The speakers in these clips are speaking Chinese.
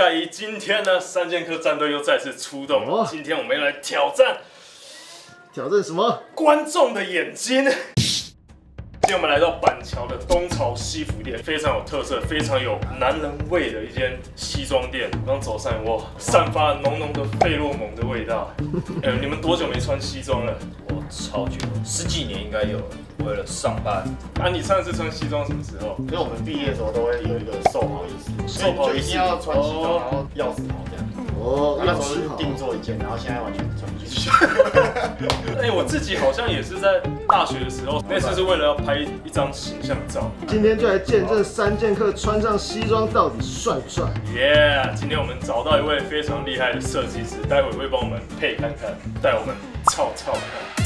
盖伊。今天呢，三剑客战队又再次出动了。哦今天我们要来挑战挑战什么？观众的眼睛。今天我们来到板桥的东潮西服店，非常有特色、非常有男人味的一间西装店。我刚走上来，哇，散发浓浓的费洛蒙的味道。呃，你们多久没穿西装了？我超久，十几年应该有了。为了上班，啊，你上一次穿西装什么时候？因为我们毕业的时候都会有一个寿袍仪式，所以授袍仪式就一定要穿西哦装，然后钥匙。哦，那时候。定做一件，然后现在完全不穿不进去。哎、我自己好像也是在大学的时候，那次是为了要拍一张形象照。今天就来见证三剑客穿上西装到底帅不帅。耶今天我们找到一位非常厉害的设计师，待会会帮我们配看看，带我们操操看。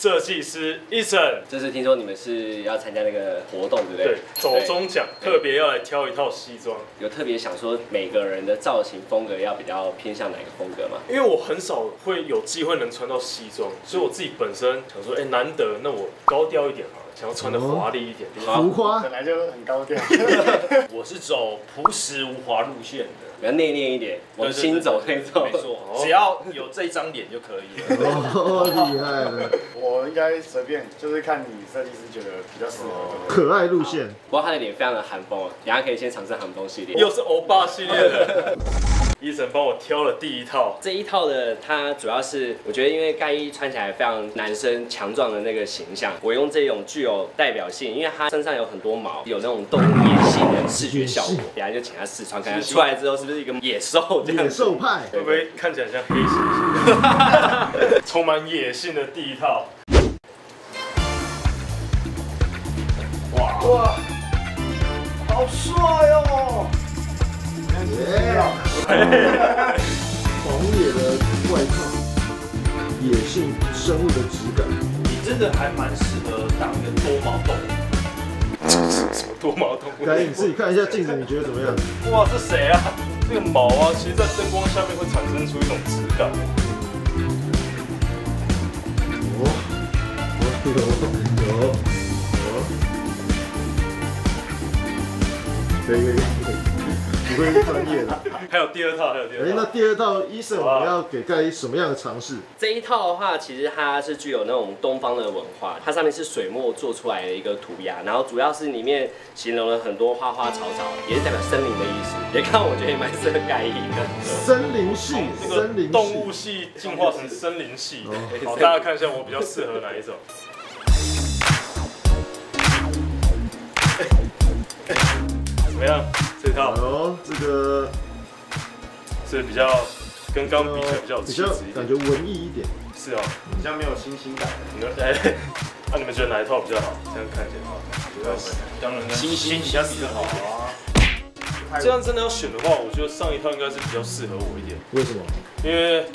设计师 eson，这次听说你们是要参加那个活动，对不对？对，走中奖特别要来挑一套西装，有特别想说每个人的造型风格要比较偏向哪个风格吗？因为我很少会有机会能穿到西装，所以我自己本身想说，哎、难得，那我高调一点好了，想要穿的华丽一点。浮夸本来就很高调。我是走朴实无华路线的，比较内敛一点，我新走那种。没错，只要有这一张脸就可以了。哦，厉害了，我应该随便，就是看你设计师觉得比较适合就可爱路线。不过他的脸非常的韩风哦，等一下可以先尝试韩风系列。又是欧巴系列的。医生帮我挑了第一套，这一套的它主要是，我觉得因为盖伊穿起来非常男生强壮的那个形象，我用这种具有代表性，因为它身上有很多毛，有那种动物野性的视觉效果。等下就请他试穿，看看出来之后是不是一个野兽这样。野兽派，会不会看起来像黑猩猩？充满野性的第一套。哇，好帅哦！耶！狂野的外套，野性生物的质感。你真的还蛮适合当一个多毛动物。什么多毛动物？该你自己看一下镜子，你觉得怎么样？哇，这谁啊？这个毛啊，其实在灯光下面会产生出一种质感。哦，有有有，可以可以可以，你会专业的。还有第二套，还有第哎，二套。那第二套医生我们要给盖伊什么样的尝试？这一套的话，其实它是具有那种东方的文化，它上面是水墨做出来的一个涂鸦，然后主要是里面形容了很多花花草草，也是代表森林的意思。也看我觉得也蛮适合盖伊的。森林系，那森林个动物系。系进化成森林系哦，好，大家看一下我比较适合哪一种。怎么样？这套哦，这个是比较跟刚比起来比较有气质一感。觉文艺一点。是哦，比较没有新鲜感。你们哎，那你们觉得哪一套比较好？这样看起来，当然跟星星比较比较好啊。这样真的要选的话，我觉得上一套应该是比较适合我一点，为什么？因为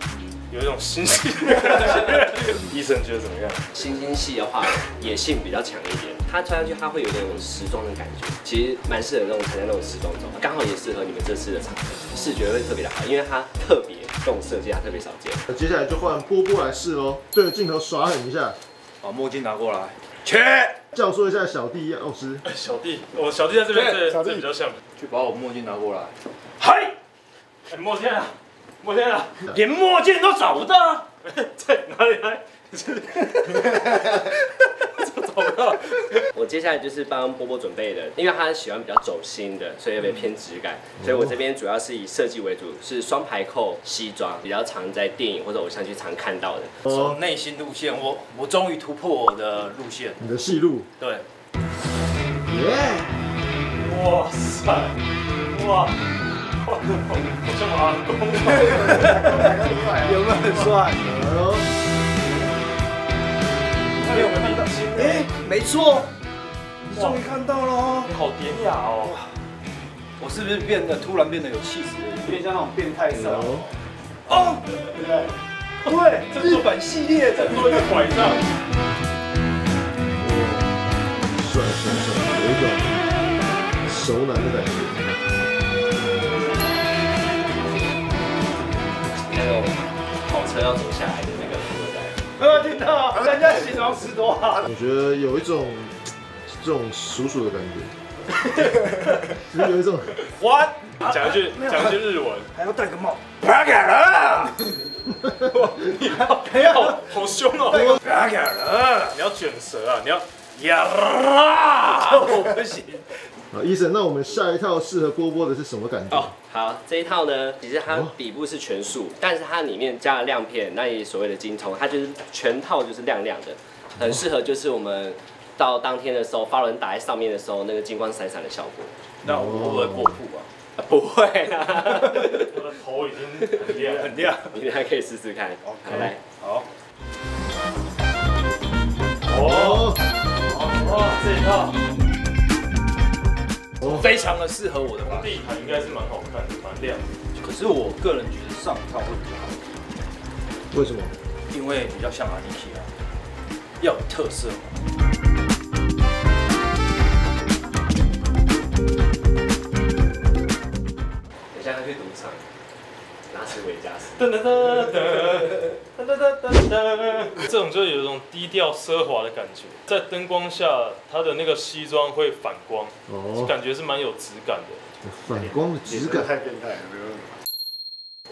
有一种新奇的感觉。医生觉得怎么样？星星系的话，野性比较强一点，它穿上去它会有那种时装的感觉，其实蛮适合那种参加那种时装周，刚好也适合你们这次的场合，视觉会特别的好，因为它特别这种设计它特别少见。那接下来就换波波来试喽，对着镜头耍狠一下，把墨镜拿过来。切，教授一下小弟老师。哎小弟，我小弟在这边，这小弟这比较像。去把我墨镜拿过来。嗨，哎，墨镜啊，墨镜啊，连墨镜都找不到。在哪里来？我接下来就是帮波波准备的，因为他喜欢比较走心的，所以有点偏质感，所以我这边主要是以设计为主，是双排扣西装，比较常在电影或者偶像剧常看到的。哦走，内心路线，我我终于突破我的路线。你的戏路，对，耶！哇塞，哇，哇，好像阿公。有没有很帅？哎呦，还有明星，哎，没错，你终于看到了哦。好典雅哦。我是不是变得突然变得有气质了？有点像那种变态色。哦，对不对？对，日本系列的。做一个拐杖，帅帅帅，有一种熟男的感觉。还有跑车要走下来的那个富二代。有没有听到？人家形容词多好。我觉得有一种这种叔叔的感觉，就 是有一种 What？讲一句讲一句日文，还要戴个帽。不要给了！没有，好凶哦！不要给了！你要卷舌啊，你要 呀！我不行。啊，医生，那我们下一套适合波波的是什么感觉？哦，好，这一套呢，其实它底部是全素，但是它里面加了亮片，那也所谓的精通，它就是全套就是亮亮的，很适合就是我们到当天的时候，发轮打在上面的时候，那个金光闪闪的效果。那我会不会过曝啊？啊不会啊，我的头已经很亮，很亮。你等下可以试试看。好来，好。哦，哇，这一套非常的适合我的。地毯应该是蛮好看的，蛮亮的。可是我个人觉得上套会比较好，为什么？因为比较像阿尼基啊，要有特色。等下他去赌场，拿斯维加斯。噔噔噔噔噔噔噔噔，这种就有一种低调奢华的感觉，在灯光下，他的那个西装会反光，哦，感觉是蛮有质感的。反光的质感，太变态了，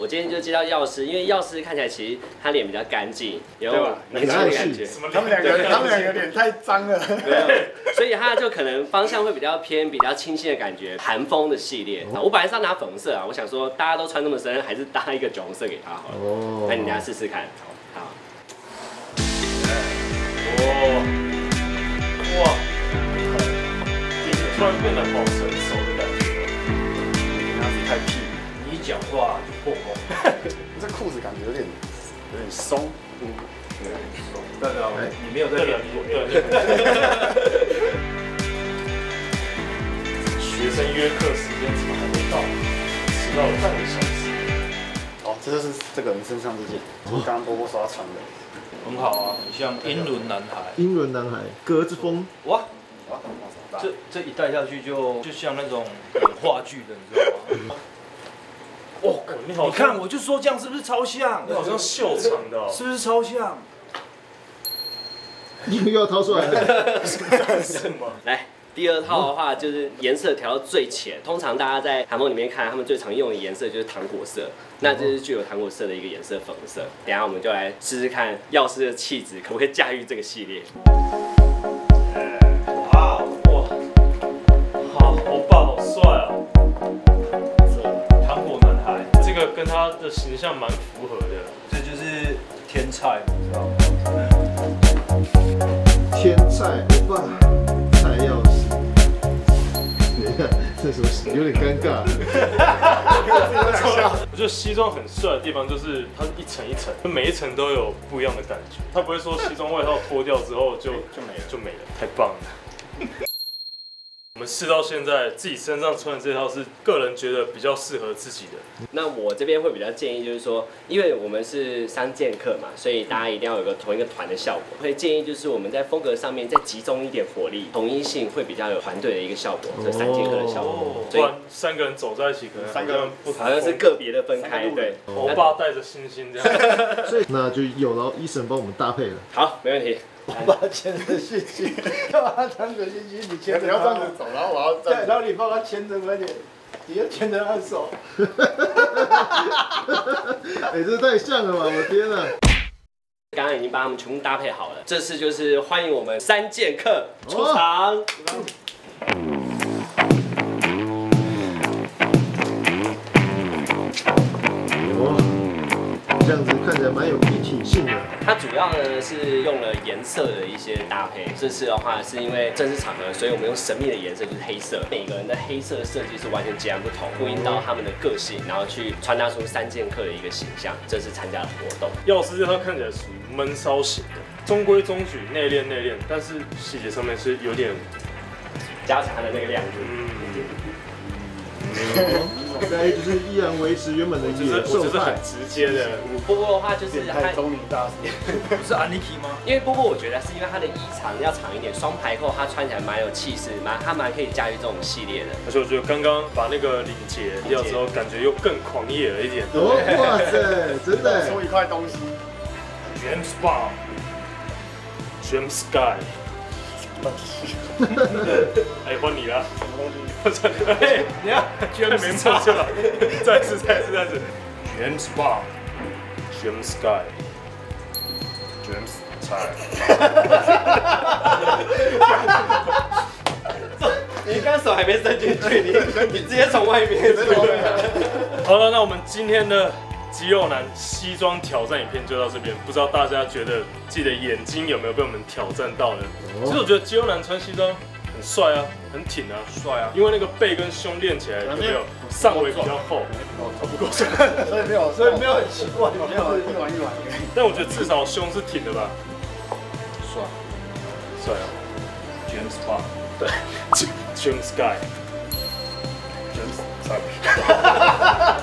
我今天就接到药师，因为药师看起来其实他脸比较干净，有对吧？年轻的感觉，他们两个，他们两个脸太脏了。没有，所以他就可能方向会比较偏比较清新的感觉，韩风的系列。我本来是要拿粉红色啊，我想说大家都穿那么深，还是搭一个酒红色给他好了。哦。那你等下试试看。好，哦，哇，突然变得好成讲话就破功。这裤子感觉有点有点松。代表你没有在对了，练你对，学生约课时间怎么还没到？迟到了半个小时。哦，这就是这个人身上这件，就是刚刚波波说他穿的。很好啊，很像英伦男孩，英伦男孩，格子风，哇，哇，这这一戴下去就就像那种演话剧的，你知道吗？哦，你好，你看，我就说这样是不是超像你？好像秀场的、哦，是不是超像？你又要掏出来了，是吗？来。第二套的话就是颜色调到最浅，通常大家在韩梦里面看，他们最常用的颜色就是糖果色，那这是具有糖果色的一个颜色，粉色。等一下我们就来试试看药师的气质可不可以驾驭这个系列。的形象蛮符合的。这就是天菜，你知道吗？天菜欧巴，蔡药师。等一下，这什么事？有点尴尬。我觉得西装很帅的地方就是它是一层一层，每一层都有不一样的感觉。它不会说西装外套脱掉之后就就没了就没了，太棒了。我们试到现在，自己身上穿的这套是个人觉得比较适合自己的。那我这边会比较建议，就是说，因为我们是三剑客嘛，所以大家一定要有个同一个团的效果。会建议就是我们在风格上面再集中一点火力，统一性会比较有团队的一个效果，这三剑客的效果。所以不然三个人走在一起，可能三个人不同好像是个别的分开，对。欧巴带着星星这样。所以那就有劳医生帮我们搭配了。好，没问题。我把他牵着信息，干嘛牵着信息？你你牵着要这样子走，然后我要这。然后你帮他牵着，快点，你要牵着他的手。哎、这太像了吧！我天哪！刚刚已经把他们全部搭配好了，这次就是欢迎我们三剑客出场。哦，要呢是用了颜色的一些搭配。这次的话是因为正式场合，所以我们用神秘的颜色，就是黑色。每个人的黑色设计是完全截然不同，呼应到他们的个性，然后去传达出三剑客的一个形象。这次参加的活动，药师这套看起来属于闷骚型的，中规中矩，内敛内敛，但是细节上面是有点，加强它的那个亮度。嗯，应该就是依然维持原本的就是野兽派我就是很。直接的，波波的话就是它变态，通灵大师，不是 Aniki 吗？因为波波我觉得是因为他的衣长要长一点，双排扣他穿起来蛮有气势，蛮他蛮可以驾驭这种系列的。而且我觉得刚刚把那个领结掉之后，感觉又更狂野了一点。哦，哇塞，真的抽一块东西，James Bond，哎，换你了。什么东西？哎，你要 James 没错就了。再次，再次，再次。James Bond。James Sky。James 菜。你刚手还没伸进去，你你直接从外面出好了，那我们今天的肌肉男西装挑战影片就到这边。不知道大家觉得自己的眼睛有没有被我们挑战到呢？其实我觉得肌肉男穿西装很帅啊，很挺啊，帅啊！因为那个背跟胸练起来有没有上围比较厚，不够壮。所以没有，所以没有很奇怪，没有一碗一碗。但我觉得至少胸是挺的吧？帅，帅啊！James Bond，对，James Sky。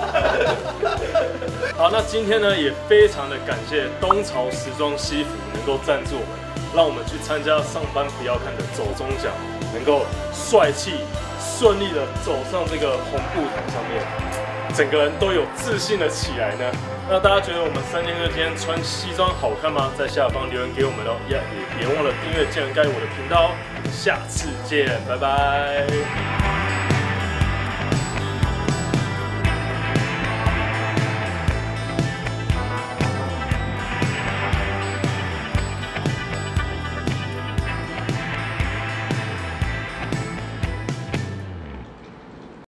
那今天呢也非常的感谢东潮时装西服能够赞助我们，让我们去参加上班不要看的走中奖，能够帅气顺利的走上这个红布台上面，整个人都有自信的起来呢。那大家觉得我们三剑客今天穿西装好看吗？在下方留言给我们哦，也也别忘了订阅“见人盖我的频道哦。下次见，拜拜。